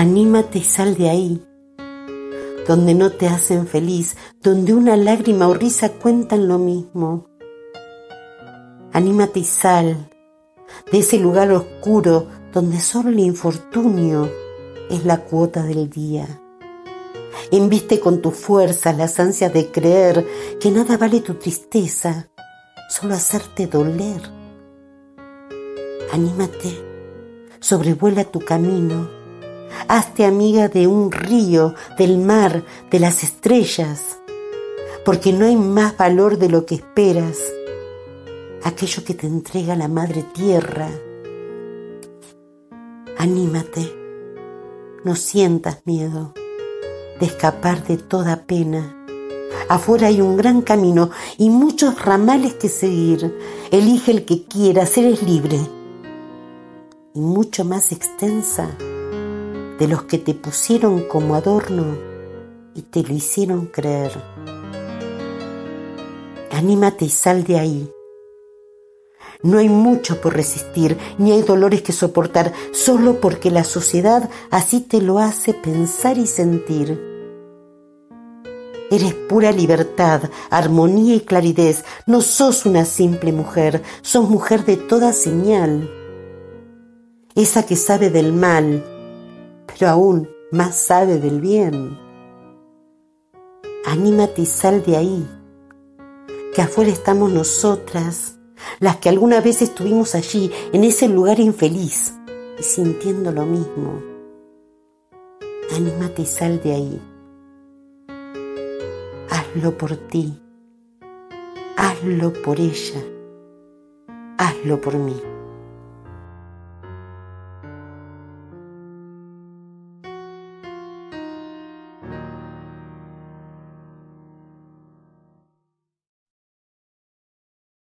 Anímate y sal de ahí, donde no te hacen feliz, donde una lágrima o risa cuentan lo mismo. Anímate y sal de ese lugar oscuro donde solo el infortunio es la cuota del día. Enviste con tu fuerza las ansias de creer que nada vale tu tristeza, solo hacerte doler. Anímate, sobrevuela tu camino Hazte amiga de un río, del mar, de las estrellas, porque no hay más valor de lo que esperas, aquello que te entrega la Madre Tierra. Anímate, no sientas miedo de escapar de toda pena. Afuera hay un gran camino y muchos ramales que seguir. Elige el que quieras, eres libre. Y mucho más extensa de los que te pusieron como adorno y te lo hicieron creer. Anímate y sal de ahí. No hay mucho por resistir, ni hay dolores que soportar, solo porque la sociedad así te lo hace pensar y sentir. Eres pura libertad, armonía y claridad. No sos una simple mujer, sos mujer de toda señal. Esa que sabe del mal, pero aún más sabe del bien. Anímate y sal de ahí, que afuera estamos nosotras, las que alguna vez estuvimos allí, en ese lugar infeliz, y sintiendo lo mismo. Anímate y sal de ahí. Hazlo por ti, hazlo por ella, hazlo por mí.